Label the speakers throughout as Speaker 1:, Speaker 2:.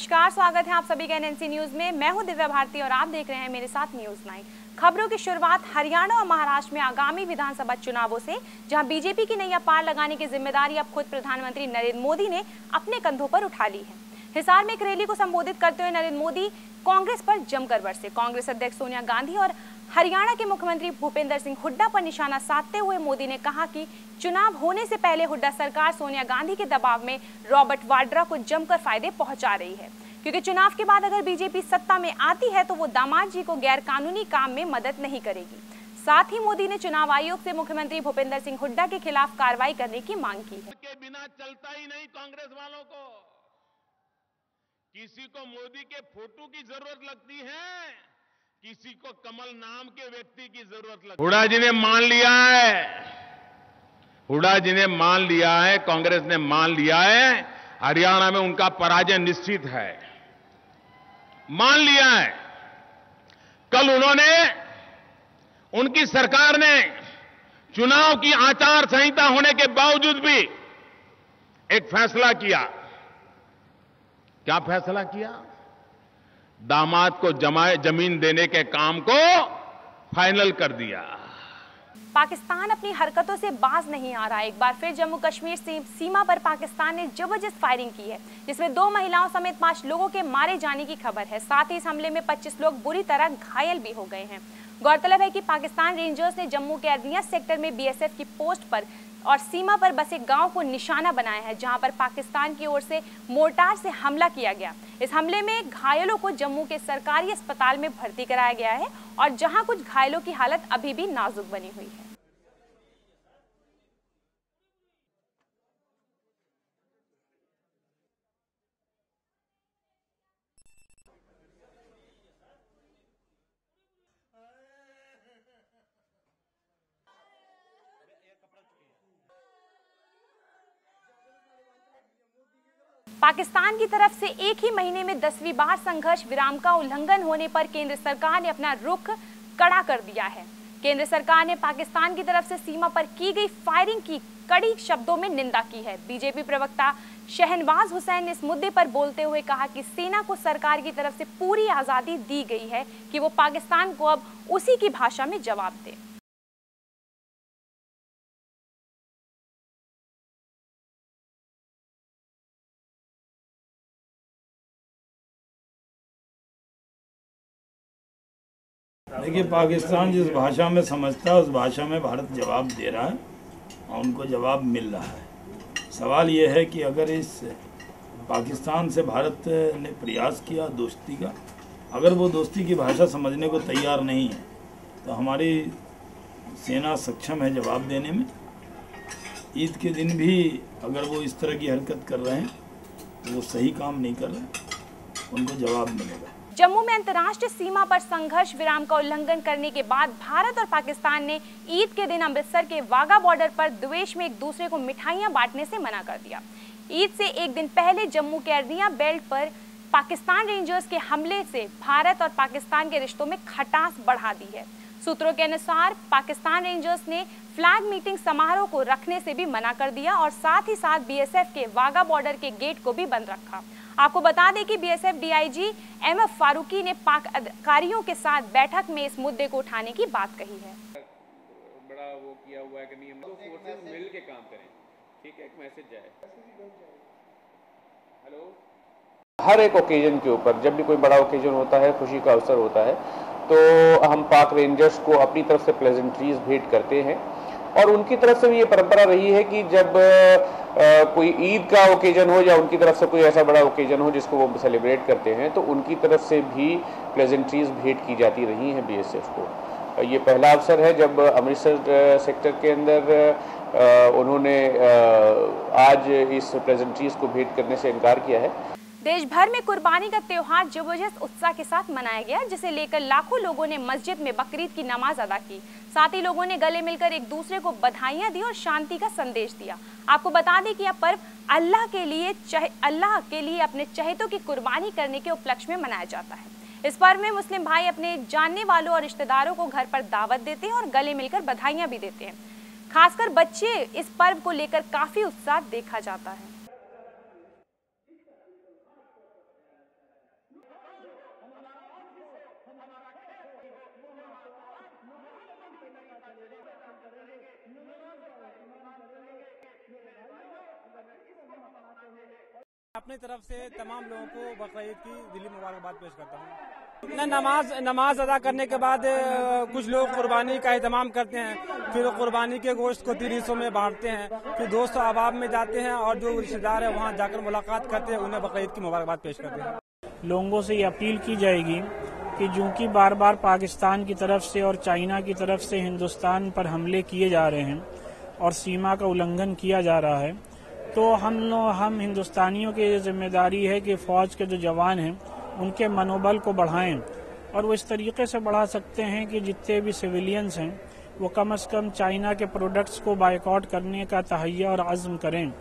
Speaker 1: नमस्कार, स्वागत है आप सभी का एनएनसी न्यूज़ में। मैं हूँ दिव्या भारती और आप देख रहे हैं मेरे साथ न्यूज़ नाइन। खबरों की शुरुआत हरियाणा और महाराष्ट्र में आगामी विधानसभा चुनावों से, जहाँ बीजेपी की नैया पार लगाने की ज़िम्मेदारी अब खुद प्रधानमंत्री नरेंद्र मोदी ने अपने कंधों पर उठा ली है। हिसार में एक रैली को संबोधित करते हुए नरेंद्र मोदी कांग्रेस पर जमकर बरसे। कांग्रेस अध्यक्ष सोनिया गांधी और हरियाणा के मुख्यमंत्री भूपेंद्र सिंह हुड्डा पर निशाना साधते हुए मोदी ने कहा कि चुनाव होने से पहले हुड्डा सरकार सोनिया गांधी के दबाव में रॉबर्ट वाड्रा को जमकर फ़ायदे पहुँचा रही है। क्योंकि चुनाव के बाद अगर बीजेपी सत्ता में आती है तो वो दामाद जी को गैर कानूनी काम में मदद नहीं करेगी। साथ ही मोदी ने चुनाव आयोग से मुख्यमंत्री भूपेंद्र सिंह हुड्डा के खिलाफ कार्रवाई करने की मांग की है।
Speaker 2: बिना चलता ही नहीं कांग्रेस वालों को। किसी को मोदी के फ़ोटो की ज़रूरत लगती है। किसी को कमल नाम के व्यक्ति की ज़रूरत लगती हुडा जी ने मान लिया है। हुडा जी ने मान लिया है, कांग्रेस ने मान लिया है, हरियाणा में उनका पराजय निश्चित है। मान लिया है। कल उन्होंने, उनकी सरकार ने चुनाव की आचार संहिता होने के बावजूद भी एक फैसला किया। क्या फैसला किया? दामाद को जमाए ज़मीन देने के काम को फाइनल कर दिया।
Speaker 1: पाकिस्तान अपनी हरकतों से बाज नहीं आ रहा। एक बार फिर जम्मू कश्मीर सीमा पर पाकिस्तान ने ज़बरदस्त फायरिंग की है, जिसमें दो महिलाओं समेत पाँच लोगों के मारे जाने की खबर है। साथ ही इस हमले में 25 लोग बुरी तरह घायल भी हो गए हैं। गौरतलब है कि पाकिस्तान रेंजर्स ने जम्मू के अरनिया सेक्टर में बीएसएफ की पोस्ट पर और सीमा पर बसे गाँव को निशाना बनाया है, जहाँ पर पाकिस्तान की ओर से मोर्टार से हमला किया गया। इस हमले में घायलों को जम्मू के सरकारी अस्पताल में भर्ती कराया गया है और जहाँ कुछ घायलों की हालत अभी भी नाजुक बनी हुई है। पाकिस्तान की तरफ़ से एक ही महीने में दसवीं बार संघर्ष विराम का उल्लंघन होने पर केंद्र सरकार ने अपना रुख कड़ा कर दिया है। केंद्र सरकार ने पाकिस्तान की तरफ़ से सीमा पर की गई फायरिंग की कड़ी शब्दों में निंदा की है। बीजेपी प्रवक्ता शहनवाज हुसैन ने इस मुद्दे पर बोलते हुए कहा कि सेना को सरकार की तरफ़ से पूरी आज़ादी दी गई है कि वो पाकिस्तान को अब उसी की भाषा में जवाब दे।
Speaker 3: देखिए, पाकिस्तान जिस भाषा में समझता है, उस भाषा में भारत जवाब दे रहा है और उनको जवाब मिल रहा है। सवाल ये है कि अगर इस पाकिस्तान से भारत ने प्रयास किया दोस्ती का, अगर वो दोस्ती की भाषा समझने को तैयार नहीं है तो हमारी सेना सक्षम है जवाब देने में। ईद के दिन भी अगर वो इस तरह की हरकत कर रहे हैं तो वो सही काम नहीं कर रहे, उनको जवाब मिलेगा।
Speaker 1: जम्मू में अंतर्राष्ट्रीय सीमा पर संघर्ष विराम का उल्लंघन करने के बाद भारत और पाकिस्तान ने ईद के दिन अमृतसर के वाघा बॉर्डर पर द्वेष में एक दूसरे को मिठाइयाँ बांटने से मना कर दिया। ईद से एक दिन पहले जम्मू के अर्निया बेल्ट पर पाकिस्तान रेंजर्स के हमले से भारत और पाकिस्तान के रिश्तों में खटास बढ़ा दी है। सूत्रों के अनुसार, पाकिस्तान रेंजर्स ने फ्लैग मीटिंग समारोह को रखने से भी मना कर दिया और साथ ही साथ बीएसएफ के वाघा बॉर्डर के गेट को भी बंद रखा। आपको बता दें कि BSF DIG M F Farooqui ने पाक अधिकारियों के साथ बैठक में इस मुद्दे को उठाने की बात कही है।
Speaker 4: बड़ा वो किया हुआ है कि नहीं हम लोग फोर्सेस मिल के काम करें। ठीक है एक मैसेज जाए हेलो
Speaker 5: हर एक ओकेजन के ऊपर जब भी कोई बड़ा ओकेजन होता है खुशी का अवसर होता है तो हम पाक रेंजर्स को अपनी तरफ़ से प्लेजेंट्रीज भेंट करते हैं। और उनकी तरफ़ से भी ये परंपरा रही है कि जब आ, कोई ईद का ओकेजन हो या उनकी तरफ़ से कोई ऐसा बड़ा ओकेजन हो जिसको वो सेलिब्रेट करते हैं तो उनकी तरफ़ से भी प्लेजेंट्रीज भेंट की जाती रही हैं बीएसएफ को। ये पहला अवसर है जब अमृतसर सेक्टर के अंदर उन्होंने आज इस प्लेजेंट्रीज को भेंट करने से इनकार किया है।
Speaker 1: देश भर में कुर्बानी का त्यौहार ज़बरदस्त उत्साह के साथ मनाया गया जिसे लेकर लाखों लोगों ने मस्जिद में बकरीद की नमाज़ अदा की। साथ ही लोगों ने गले मिलकर एक दूसरे को बधाइयाँ दी और शांति का संदेश दिया। आपको बता दें कि यह पर्व अल्लाह के लिए अल्लाह के लिए अपने चहेतों की कुर्बानी करने के उपलक्ष्य में मनाया जाता है। इस पर्व में मुस्लिम भाई अपने जानने वालों और रिश्तेदारों को घर पर दावत देते हैं और गले मिलकर बधाइयाँ भी देते हैं। खासकर बच्चे इस पर्व को लेकर काफ़ी उत्साह देखा जाता है।
Speaker 6: अपनी तरफ़ से तमाम लोगों को बकरीद की दिली मुबारकबाद पेश करता हूँ। नमाज़ नमाज़ अदा करने के बाद कुछ लोग कुर्बानी का एहतमाम करते हैं, फिर कुर्बानी के गोश्त को तीन हिस्सों में बांटते हैं, फिर दोस्त अहबाब में जाते हैं और जो रिश्तेदार है वहाँ जाकर मुलाकात करते हैं, उन्हें बकरीद की मुबारकबाद पेश करते हैं।
Speaker 7: लोगों से ये अपील की जाएगी कि जो कि बार बार पाकिस्तान की तरफ़ से और चाइना की तरफ़ से हिंदुस्तान पर हमले किए जा रहे हैं और सीमा का उल्लंघन किया जा रहा है तो हम हम हिंदुस्तानियों की ज़िम्मेदारी है कि फौज के जो जवान हैं, उनके मनोबल को बढ़ाएँ और वो इस तरीके से बढ़ा सकते हैं कि जितने भी सिविलियंस हैं, वो कम से कम चाइना के प्रोडक्ट्स को बाइकआउट करने का तहैया और आज़म करें,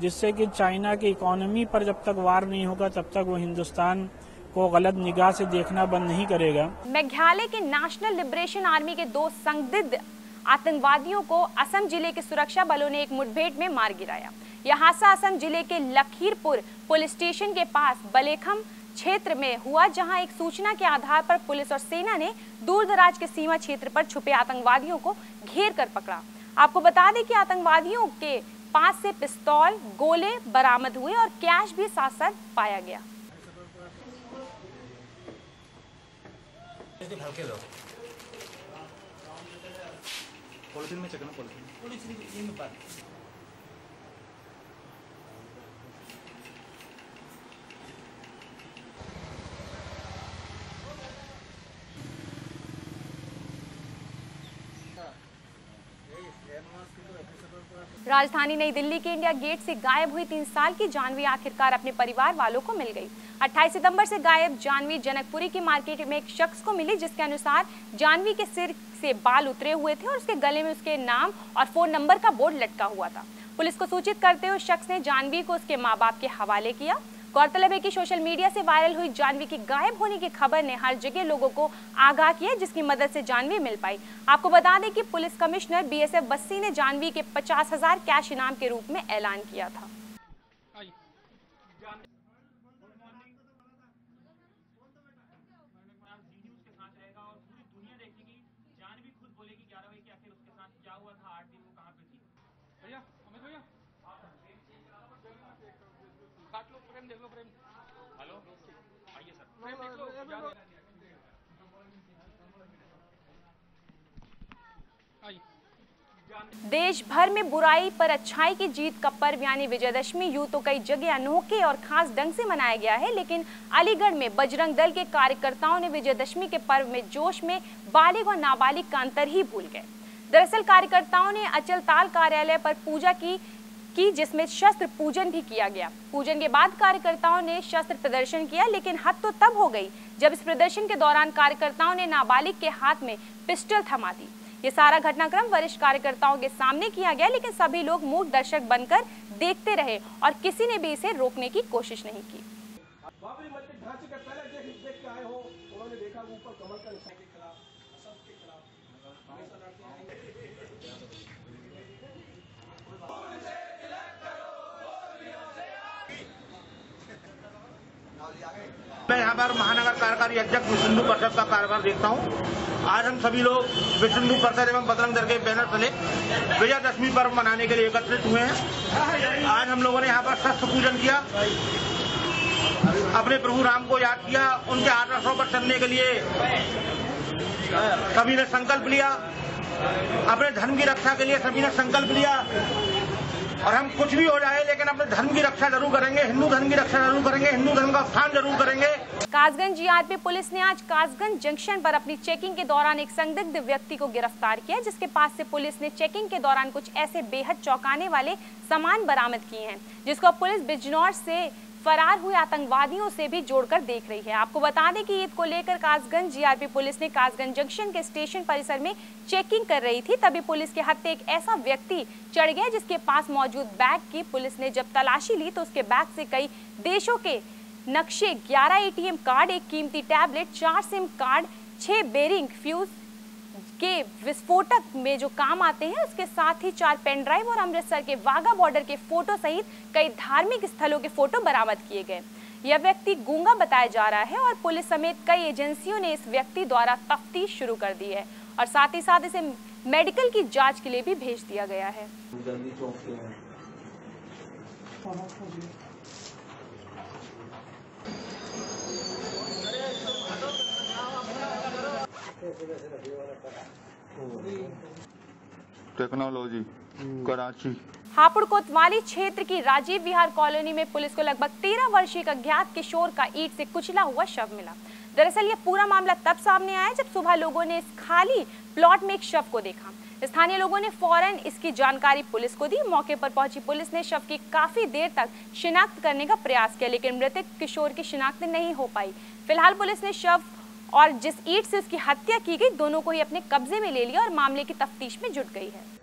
Speaker 7: जिससे कि चाइना की इकोनॉमी पर जब तक वार नहीं होगा, तब तक वो हिंदुस्तान को गलत निगाह से देखना बंद नहीं करेगा।
Speaker 1: मेघालय के नेशनल लिबरेशन आर्मी के दो संदिग्ध आतंकवादियों को असम ज़िले के सुरक्षा बलों ने एक मुठभेड़ में मार गिराया। यह हादसा असम ज़िले के लखीरपुर पुलिस स्टेशन के पास बलेखम क्षेत्र में हुआ जहाँ एक सूचना के आधार पर पुलिस और सेना ने दूर दराज के सीमा क्षेत्र पर छुपे आतंकवादियों को घेर कर पकड़ा। आपको बता दें कि आतंकवादियों के पास से पिस्तौल गोले बरामद हुए और कैश भी साथ साथ पाया गया। राजधानी नई दिल्ली के इंडिया गेट से गायब हुई तीन साल की जानवी आखिरकार अपने परिवार वालों को मिल गई। 28 सितंबर से गायब जानवी जनकपुरी की मार्केट में एक शख्स को मिली, जिसके अनुसार जानवी के सिर से बाल उतरे हुए थे और उसके गले में उसके नाम और फ़ोन नंबर का बोर्ड लटका हुआ था। पुलिस को सूचित करते हुए शख्स ने जानवी को उसके माँ बाप के हवाले किया। गौरतलब है कि सोशल मीडिया से वायरल हुई जानवी के गायब होने की खबर ने हर जगह लोगों को आगाह किया, जिसकी मदद से जानवी मिल पाई। आपको बता दें कि पुलिस कमिश्नर बीएसएफ बस्सी ने जानवी के पचास हज़ार कैश इनाम के रूप में ऐलान किया था। देश भर में बुराई पर अच्छाई की जीत का पर्व यानी विजयदशमी यूँ तो कई जगह अनोखे और खास ढंग से मनाया गया है लेकिन अलीगढ़ में बजरंग दल के कार्यकर्ताओं ने विजयदशमी के पर्व में जोश में बालिग और नाबालिग का अंतर ही भूल गए। दरअसल कार्यकर्ताओं ने अचल ताल कार्यालय पर पूजा की की, जिसमें शस्त्र पूजन भी किया गया। पूजन के बाद कार्यकर्ताओं ने शस्त्र प्रदर्शन किया, लेकिन हद तो तब हो गई, जब इस प्रदर्शन के दौरान कार्यकर्ताओं ने नाबालिग के हाथ में पिस्टल थमा दी। ये सारा घटनाक्रम वरिष्ठ कार्यकर्ताओं के सामने किया गया, लेकिन सभी लोग मूक दर्शक बनकर देखते रहे और किसी ने भी इसे रोकने की कोशिश नहीं की।
Speaker 8: मैं यहाँ पर महानगर कार्यकारी अध्यक्ष हिंदू परिषद का कार्यभार देखता हूँ। आज हम सभी लोग हिंदू परिषद एवं बजरंग दल के बैनर तले विजयदशमी पर्व मनाने के लिए एकत्रित हुए हैं। आज हम लोगों ने यहाँ पर शस्त्र पूजन किया, अपने प्रभु राम को याद किया, उनके आदर्शों पर चलने के लिए सभी ने संकल्प लिया, अपने धर्म की रक्षा के लिए सभी ने संकल्प लिया। और हम कुछ भी हो जाए, लेकिन अपने धर्म की रक्षा ज़रूर करेंगे, हिंदू धर्म की रक्षा ज़रूर करेंगे, हिंदू धर्म का स्थान ज़रूर करेंगे।
Speaker 1: कासगंज जीआरपी पुलिस ने आज कासगंज जंक्शन पर अपनी चेकिंग के दौरान एक संदिग्ध व्यक्ति को गिरफ़्तार किया, जिसके पास से पुलिस ने चेकिंग के दौरान कुछ ऐसे बेहद चौंकाने वाले सामान बरामद किए हैं, जिसको पुलिस बिजनौर से फरार हुए आतंकवादियों से भी जोड़कर देख रही है। आपको बता दें कि ईद को लेकर कासगंज जीआरपी पुलिस ने कासगंज जंक्शन के स्टेशन परिसर में चेकिंग कर रही थी, तभी पुलिस के हत्थे एक ऐसा व्यक्ति चढ़ गया जिसके पास मौजूद बैग की पुलिस ने जब तलाशी ली तो उसके बैग से कई देशों के नक्शे 11 एटीएम कार्ड, एक कीमती टैबलेट, चार सिम कार्ड, छह बेरिंग फ्यूज के विस्फोटक में जो काम आते हैं उसके साथ ही चार पेन ड्राइव और अमृतसर के वाघा बॉर्डर के फ़ोटो सहित कई धार्मिक स्थलों के फ़ोटो बरामद किए गए। यह व्यक्ति गूँगा बताया जा रहा है और पुलिस समेत कई एजेंसियों ने इस व्यक्ति द्वारा तफ्तीश शुरू कर दी है और साथ ही साथ इसे मेडिकल की जाँच के लिए भी भेज दिया गया है।
Speaker 9: टेक्नोलॉजी, कराची।
Speaker 1: हापुड़ कोतवाली क्षेत्र की राजीव विहार कॉलोनी में पुलिस को लगभग तेरह वर्षीय एक अज्ञात किशोर का ईट से कुचला हुआ शव मिला। दरअसल ये पूरा मामला तब सामने आया जब सुबह लोगों ने इस खाली प्लॉट में एक शव को देखा। स्थानीय लोगों ने फ़ौरन इसकी जानकारी पुलिस को दी। मौके पर पहुँची पुलिस ने शव की काफ़ी देर तक शिनाख्त करने का प्रयास किया, लेकिन मृतक किशोर की शिनाख्त नहीं हो पाई। फ़िलहाल पुलिस ने शव और जिस ईट से उसकी हत्या की गई, दोनों को ही अपने कब्जे में ले लिया और मामले की तफ्तीश में जुट गई है।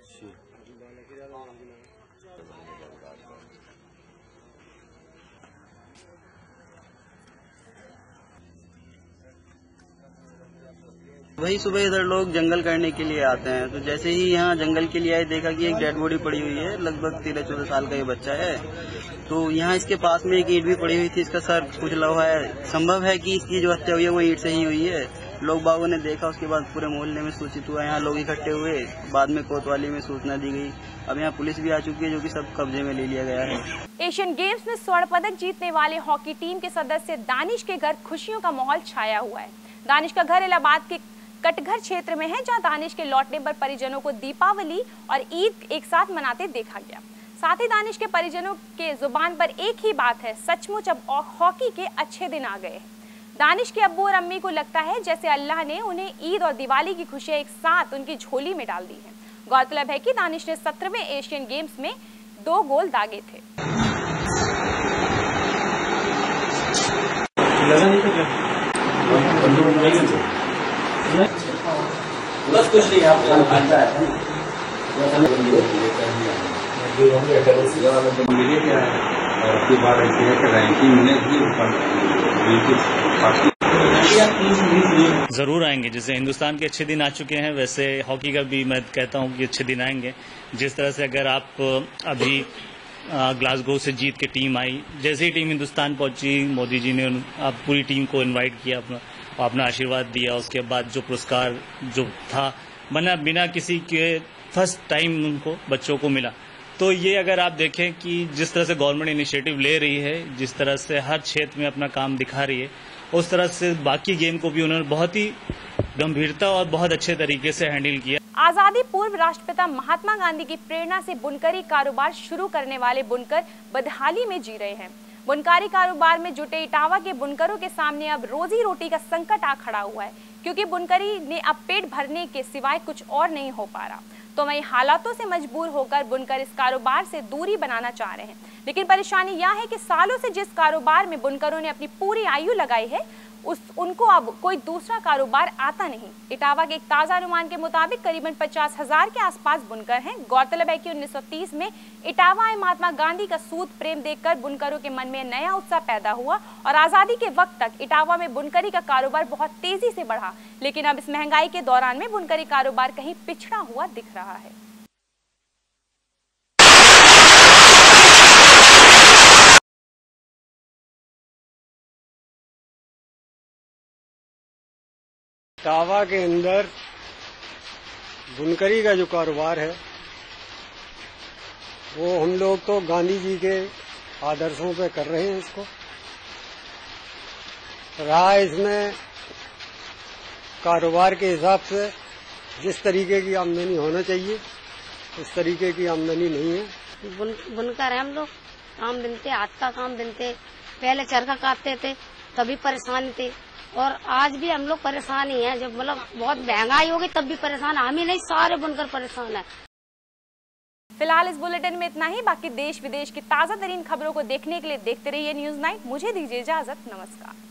Speaker 10: वही सुबह इधर लोग जंगल करने के लिए आते हैं। तो जैसे ही यहाँ जंगल के लिए आए, देखा कि एक डेड बॉडी पड़ी हुई है, लगभग तेरह चौदह साल का ये बच्चा है। तो यहाँ इसके पास में एक ईट भी पड़ी हुई थी, इसका सर कुचला हुआ है। संभव है कि इसकी जो हत्या हुई है, वो ईट से ही हुई है। लोग बागों ने देखा, उसके बाद पूरे मोहल्ले में सूचित हुआ। यहाँ लोग इकट्ठे हुए, बाद में कोतवाली में सूचना दी गई। अब यहाँ पुलिस भी आ चुकी है, जो कि सब कब्जे में ले लिया गया है।
Speaker 1: एशियन गेम्स में स्वर्ण पदक जीतने वाले हॉकी टीम के सदस्य दानिश के घर खुशियों का माहौल छाया हुआ है। दानिश का घर इलाहाबाद के कटघर क्षेत्र में है, जहाँ दानिश के लौटने पर परिजनों को दीपावली और ईद एक साथ मनाते देखा गया। साथ ही दानिश के परिजनों के ज़ुबान पर एक ही बात है, सचमुच अब हॉकी के अच्छे दिन आ गए दानिश के अब्बू और अम्मी को लगता है, जैसे अल्लाह ने उन्हें ईद और दिवाली की खुशियाँ एक साथ उनकी झोली में डाल दी है। गौरतलब है कि दानिश ने सत्रहवें एशियन गेम्स में दो गोल दागे थे।
Speaker 11: बस कुछ नहीं
Speaker 12: ज़रूर आएँगे, जैसे हिंदुस्तान के अच्छे दिन आ चुके हैं, वैसे हॉकी का भी मैं कहता हूँ कि अच्छे दिन आएँगे। जिस तरह से अगर आप अभी ग्लासगो से जीत के टीम आई, जैसे ही टीम हिंदुस्तान पहुँची, मोदी जी ने आप पूरी टीम को इनवाइट किया अपना। अपना आशीर्वाद दिया, उसके बाद जो पुरस्कार जो था, बना बिना किसी के फ़र्स्ट टाइम उनको, बच्चों को मिला। तो ये अगर आप देखें कि जिस तरह से गवर्नमेंट इनिशिएटिव ले रही है, जिस तरह से हर क्षेत्र में अपना काम दिखा रही है, उस तरह से बाकी गेम को भी उन्होंने बहुत ही गंभीरता और बहुत अच्छे तरीके से हैंडल किया।
Speaker 1: आज़ादी पूर्व राष्ट्रपिता महात्मा गांधी की प्रेरणा से बुनकरी कारोबार शुरू करने वाले बुनकर बदहाली में जी रहे हैं। बुनकारी कारोबार में जुटे इटावा के बुनकरों के सामने अब रोजी रोटी का संकट आ खड़ा हुआ है, क्योंकि बुनकरी ने अब पेट भरने के सिवाय कुछ और नहीं हो पा रहा। तो वही हालातों से मजबूर होकर बुनकर इस कारोबार से दूरी बनाना चाह रहे हैं। लेकिन परेशानी यह है कि सालों से जिस कारोबार में बुनकरों ने अपनी पूरी आयु लगाई है उस, उनको अब कोई दूसरा कारोबार आता नहीं। इटावा के एक ताज़ा अनुमान के मुताबिक करीबन पचास हज़ार के आसपास बुनकर हैं। गौरतलब है कि 1930 में इटावा में महात्मा गांधी का सूद प्रेम देखकर बुनकरों के मन में नया उत्साह पैदा हुआ और आज़ादी के वक्त तक इटावा में बुनकरी का कारोबार बहुत तेज़ी से बढ़ा। लेकिन अब इस महँगाई के दौरान में बुनकरी कारोबार कहीं पिछड़ा हुआ दिख रहा है।
Speaker 13: टावा के अंदर बुनकरी का जो कारोबार है वो हम लोग तो गांधी जी के आदर्शों पे कर रहे हैं इसको। रहा इसमें कारोबार के हिसाब से जिस तरीके की आमदनी होना चाहिए उस तरीके की आमदनी नहीं है।
Speaker 14: बुन, बुनकर है हम लोग काम बिनते हाथ का काम बिनते पहले चरखा काटते थे तभी परेशान थे। और आज भी हम लोग परेशान ही हैं। जब मतलब बहुत महँगाई होगी, तब भी परेशान हम ही नहीं, सारे बुनकर परेशान है।
Speaker 1: फ़िलहाल इस बुलेटिन में इतना ही। बाकी देश विदेश की ताज़ा तरीन खबरों को देखने के लिए देखते रहिए न्यूज़ नाइन। मुझे दीजिए इजाज़त। नमस्कार।